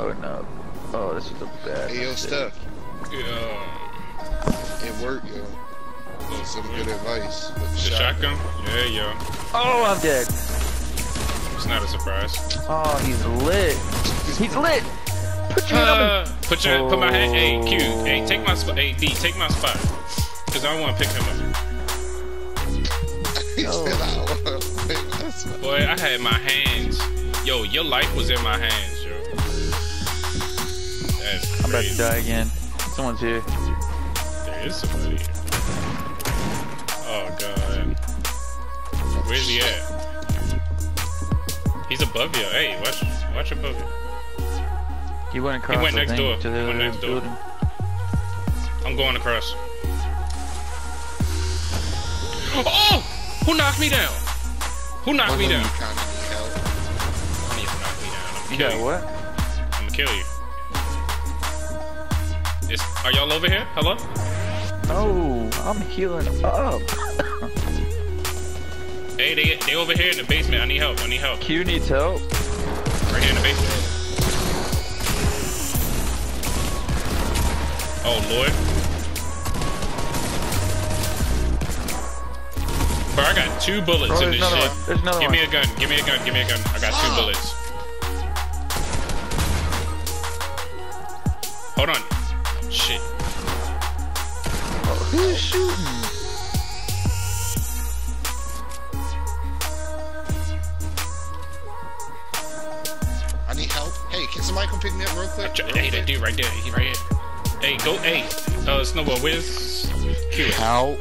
Oh no. Oh, this is a bad. Hey, yo, mistake. Steph. Yeah. It worked, yo. Some good advice. With The shotgun? Yeah, yo. Oh, I'm dead. It's not a surprise. Oh, he's lit. He's lit. Put your hand on me. Uh, put your put my hand. Hey, Q. Hey, take my spot. Hey, D, take my spot. Cause I want to pick him up. Oh. said, I wanna pick this one. Boy, I had my hands. Yo, your life was in my hands, yo. That's I'm about to die again. Someone's here. There is somebody. here. Oh god. Where's he at? He's above you. Hey, watch, watch above you. He went across. went next door. To the He went other next door. building. I'm going across. Oh! Who knocked me down? Who knocked me One of down? you kinda help. I need to knock me down. I'm You gonna got kill you. what? I'm gonna kill you. Is, are y'all over here? Hello? No, I'm healing up. Hey, they they over here in the basement. I need help. I need help. Q needs help. Right here in the basement. Oh lord. Bro, I got two bullets Oh, in this shit. one. There's another Give one. me a gun. Give me a gun. Give me a gun. I got two ah. bullets. Hold on. Shit. Oh, who's shooting? I need help. Hey, can somebody come pick me up real quick? Real Hey, that dude right there. He right here. Hey, go. Hey, uh, Snowball, where's Q? Help.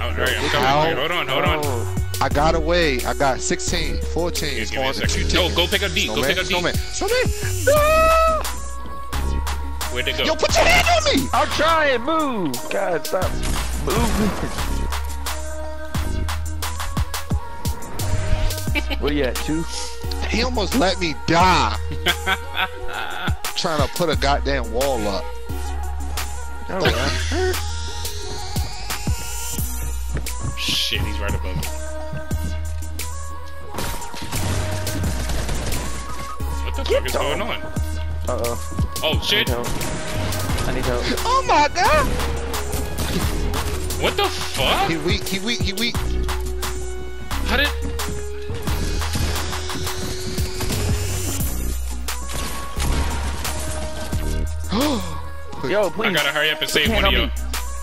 All right, I'm coming. How? Hold on, hold on. Oh, I got away. I got 16, 14. Give me a going to two second. No, go pick up D. Go pick up D. snowman, snowman. No! Where'd they go? Yo, put your hand on me! I'm trying. Move. God, stop moving. what are you at? Two? He almost let me die. Trying to put a goddamn wall up. Oh, that hurt. Shit, he's right above me. What the fuck is down. going on? Uh oh. Oh I need shit! help. I need help. Oh my god! What the fuck? He weak, he weak, he weak. How did? Yo, I gotta hurry up and save one of you.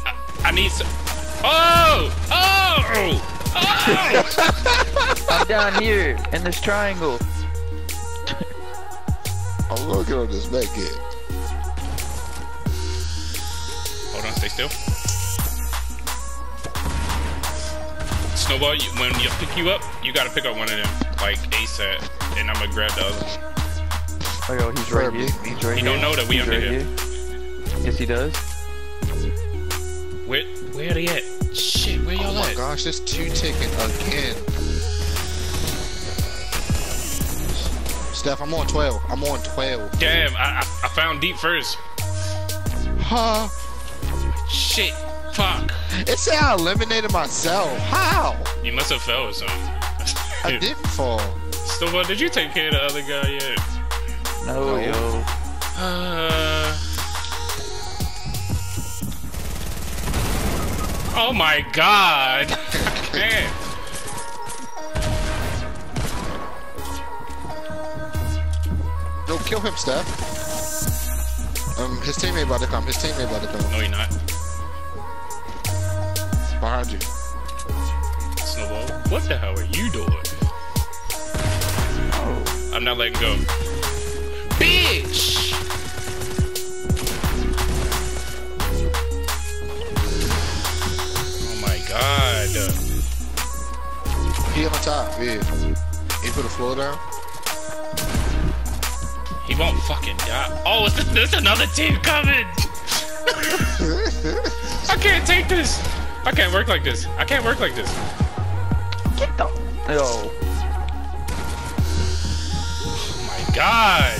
I, I need some. Oh! Oh! Oh! I'm down here in this triangle. I'm gonna get on this back kid. Hold on, stay still. Snowball, you, when you pick you up, you gotta pick up one of them, like ASAP, and I'm gonna grab the other one. Oh, yo, he's right here. He's right He here. don't know that we He's under right here. Yes, he does. Where, where are they at? Shit, where Oh y'all my at? gosh, this two ticket again. Steph, I'm on 12. I'm on 12. Damn, I, I, I found deep first. Huh? Shit, fuck. It said I eliminated myself. How? You must have fell or something. I didn't fall. Snowball, did you take care of the other guy yet? No, No. yo. Uh. Oh my god! Man. No, kill him, Steph. Um, his teammate about to come. His teammate about to come. No, you're not. Behind you. Snowball, what the hell are you doing? Oh. I'm not letting go. Bitch! Oh my god. He on top. Yeah. He put the floor down. He won't fucking die. Oh, is this, there's another team coming! I can't take this! I can't work like this. I can't work like this. Get the. Yo. Oh my god!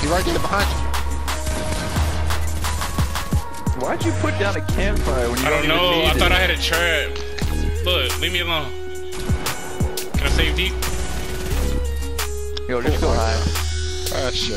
He right there behind you. Why'd you put down a campfire when you I don't even know. need I it? thought I had a trap. Look, leave me alone. Can I save deep. Yo, just go high. Pressure.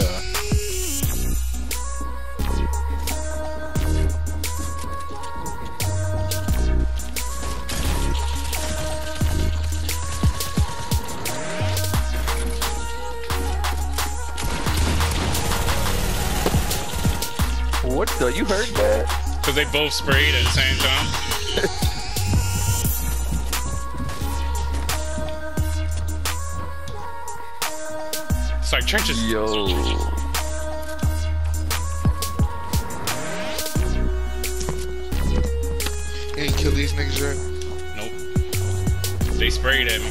What the? You heard that? Because they both sprayed at the same time. it's like trenches. Yo. You ain't kill these niggas yet? Nope. They sprayed at me.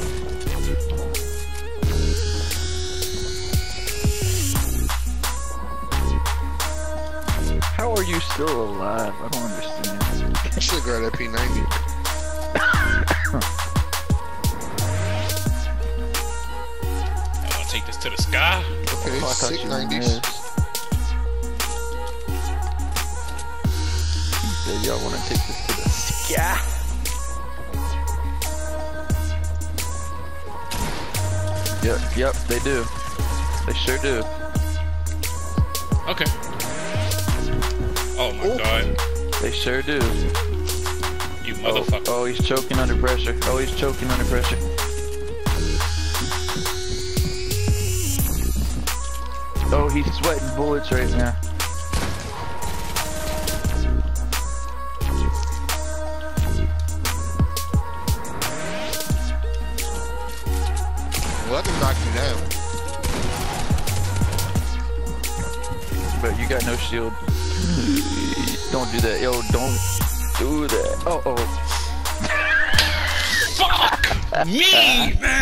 How are you still alive? I don't understand. I should grab that P90. to the sky. Okay, Oh, I sick you 90s. missed. He said y'all want to take this to the sky. Yep, yep, they do. They sure do. Okay. Oh my Oh. god. They sure do. You Oh, motherfucker. oh, he's choking under pressure. Oh, he's choking under pressure. Oh, he's sweating bullets right now. Let him knock you down. But you got no shield. Don't do that. Yo, don't do that. Oh, oh. Fuck me, man.